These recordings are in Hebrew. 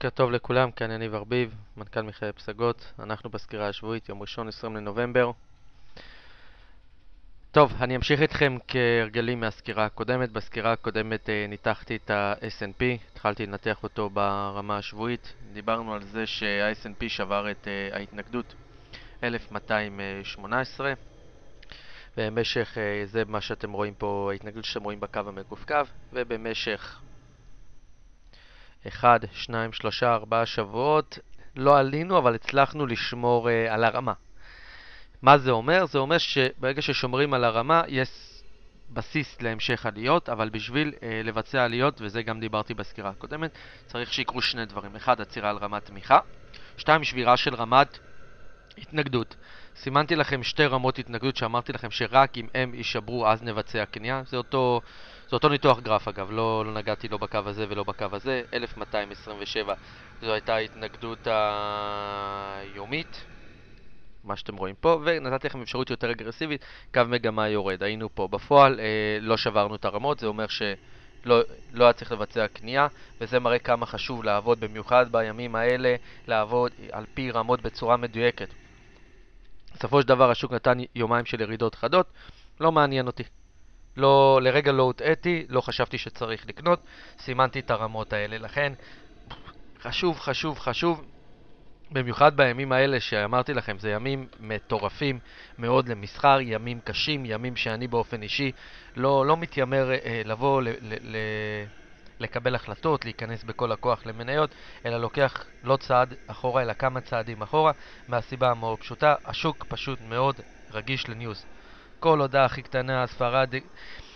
בוקר טוב לכולם, כאן יניב ארביב, מנכ"ל מיכאל פסגות. אנחנו בסקירה השבועית, יום ראשון 20 לנובמבר. טוב, אני אמשיך איתכם כהרגלי מהסקירה הקודמת. בסקירה הקודמת אה, ניתחתי את ה-S&P, התחלתי לנתח אותו ברמה השבועית. דיברנו על זה שה-S&P שבר את אה, ההתנגדות 1218 במשך, אה, זה מה שאתם רואים פה, ההתנגדות שאתם רואים בקו המקווקו, ובמשך 1, 2, 3, 4 שבועות לא עלינו, אבל הצלחנו לשמור uh, על הרמה. מה זה אומר? זה אומר שברגע ששומרים על הרמה, יש בסיס להמשך עליות, אבל בשביל uh, לבצע עליות, וזה גם דיברתי בסקירה הקודמת, צריך שיקרו שני דברים. אחד, עצירה על רמת תמיכה. שתיים, שבירה של רמת התנגדות. סימנתי לכם שתי רמות התנגדות שאמרתי לכם שרק אם הם יישברו אז נבצע קנייה. זה אותו, זה אותו ניתוח גרף אגב, לא, לא נגעתי לא בקו הזה ולא בקו הזה. 1227 זו הייתה ההתנגדות היומית, מה שאתם רואים פה, ונתתי לכם אפשרות יותר אגרסיבית, קו מגמה יורד. היינו פה בפועל, אה, לא שברנו את הרמות, זה אומר ש... לא, לא היה צריך לבצע קנייה, וזה מראה כמה חשוב לעבוד, במיוחד בימים האלה, לעבוד על פי רמות בצורה מדויקת. בסופו של דבר השוק נתן יומיים של ירידות חדות, לא מעניין אותי. לא, לרגע לא הוטעיתי, לא חשבתי שצריך לקנות, סימנתי את הרמות האלה. לכן, חשוב, חשוב, חשוב, במיוחד בימים האלה שאמרתי לכם, זה ימים מטורפים מאוד למסחר, ימים קשים, ימים שאני באופן אישי לא, לא מתיימר אה, לבוא ל, ל, ל, לקבל החלטות, להיכנס בכל הכוח למניות, אלא לוקח לא צעד אחורה, אלא כמה צעדים אחורה, מהסיבה המאוד פשוטה, השוק פשוט מאוד רגיש לניוז. כל הודעה הכי קטנה, ספרד,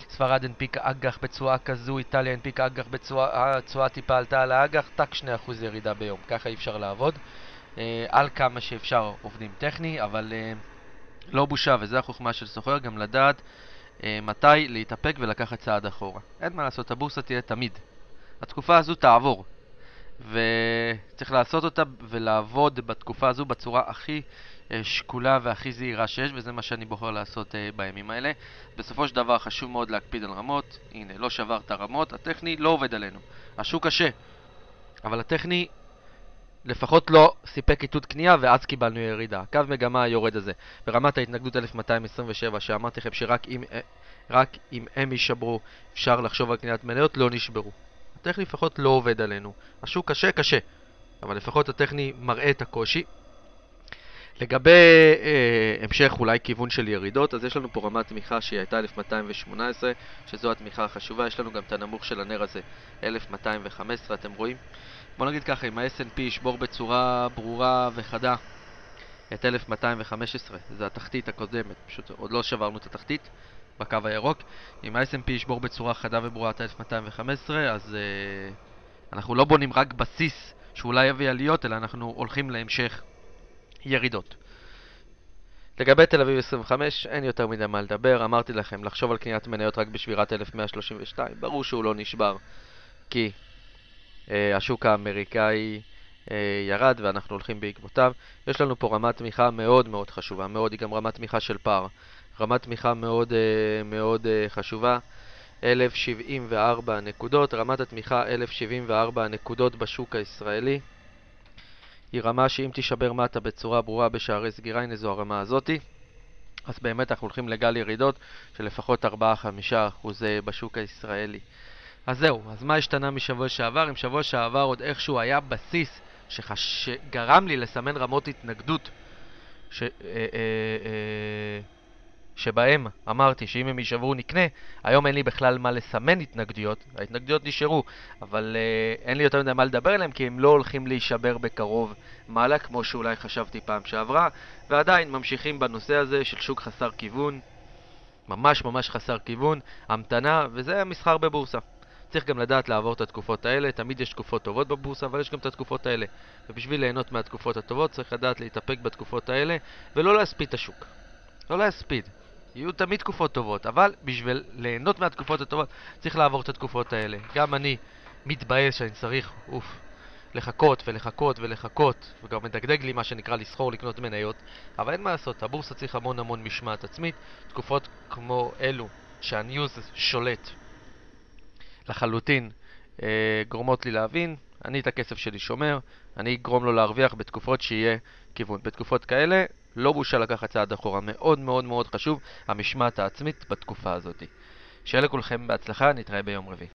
ספרד הנפיקה אג"ח בצורה כזו, איטליה הנפיקה אג"ח בצורה, התשואה טיפה עלתה על האג"ח, טק 2% ירידה ביום, ככה אי אפשר לעבוד. אה, על כמה שאפשר עובדים טכני, אבל אה, לא בושה, וזו החוכמה של סוחר, גם לדעת אה, מתי להתאפק ולקחת צעד אחורה. אין מה לעשות, הבורסה תהיה תמיד. התקופה הזו תעבור, וצריך לעשות אותה ולעבוד בתקופה הזו בצורה הכי שקולה והכי זהירה שיש, וזה מה שאני בוחר לעשות אה, בימים האלה. בסופו של דבר חשוב מאוד להקפיד על רמות. הנה, לא שברת רמות, הטכני לא עובד עלינו. השוק קשה, אבל הטכני לפחות לא סיפק איתות קנייה ואז קיבלנו ירידה. קו מגמה היורד הזה. ברמת ההתנגדות 1227 שאמרתי לכם שרק אם, אה, רק אם הם יישברו אפשר לחשוב על קניית מניות, לא נשברו. הטכני לפחות לא עובד עלינו. השוק קשה, קשה. אבל לפחות הטכני מראה את הקושי. לגבי אה, המשך אולי כיוון של ירידות, אז יש לנו פה רמת תמיכה שהיא הייתה 1218, שזו התמיכה החשובה, יש לנו גם את הנמוך של הנר הזה, 1215, אתם רואים? בוא נגיד ככה, אם ה-S&P ישבור בצורה ברורה וחדה את 1215, זה התחתית הקודמת, פשוט עוד לא שברנו את התחתית בקו הירוק, אם ה-S&P ישבור בצורה חדה וברורה את 1215, אז uh, אנחנו לא בונים רק בסיס שאולי יביא עליות, אלא אנחנו הולכים להמשך ירידות. לגבי תל אביב 25, אין יותר מדי מה לדבר, אמרתי לכם, לחשוב על קניית מניות רק בשבירת 1132, ברור שהוא לא נשבר, כי אה, השוק האמריקאי אה, ירד ואנחנו הולכים בעקבותיו. יש לנו פה רמת תמיכה מאוד מאוד חשובה, מאוד, היא גם רמת תמיכה של פער. רמת תמיכה מאוד אה, מאוד אה, חשובה, 1,074 נקודות, רמת התמיכה 1,074 נקודות בשוק הישראלי. היא רמה שאם תישבר מטה בצורה ברורה בשערי סגירה, הנה זו הרמה הזאתי, אז באמת אנחנו הולכים לגל ירידות של לפחות 4-5% בשוק הישראלי. אז זהו, אז מה השתנה משבוע שעבר? אם שבוע שעבר עוד איכשהו היה בסיס שחש... שגרם לי לסמן רמות התנגדות ש... אה, אה, אה, שבהם אמרתי שאם הם יישברו נקנה, היום אין לי בכלל מה לסמן התנגדויות, ההתנגדויות נשארו, אבל אה, אין לי יותר מדי מה לדבר עליהם כי הם לא הולכים להישבר בקרוב מעלה כמו שאולי חשבתי פעם שעברה, ועדיין ממשיכים בנושא הזה של שוק חסר כיוון, ממש ממש חסר כיוון, המתנה, וזה המסחר בבורסה. צריך גם לדעת לעבור את התקופות האלה, תמיד יש תקופות טובות בבורסה, אבל יש גם את התקופות האלה. ובשביל ליהנות מהתקופות הטובות צריך לדעת להתאפק בתקופות האלה, ולא להספיד את השוק. לא להספיד. יהיו תמיד תקופות טובות, אבל בשביל ליהנות מהתקופות הטובות צריך לעבור את התקופות האלה. גם אני מתבאס שאני צריך, אוף, לחכות ולחכות ולחכות, וגם מדגדג לי מה שנקרא לסחור, לקנות מניות, אבל אין מה לעשות, הבורסה צריך המון המון משמעת עצמית. תקופות כמו אלו, שהניוז שולט לחלוטין, אה, גורמות לי להבין, אני את הכסף שלי שומר, אני אגרום לו להרוויח בתקופות שיהיה כיוון. בתקופות כאלה, לא בושה לקחת צעד אחורה. מאוד מאוד מאוד חשוב המשמעת העצמית בתקופה הזאת. שיהיה לכולכם בהצלחה, נתראה ביום רביעי.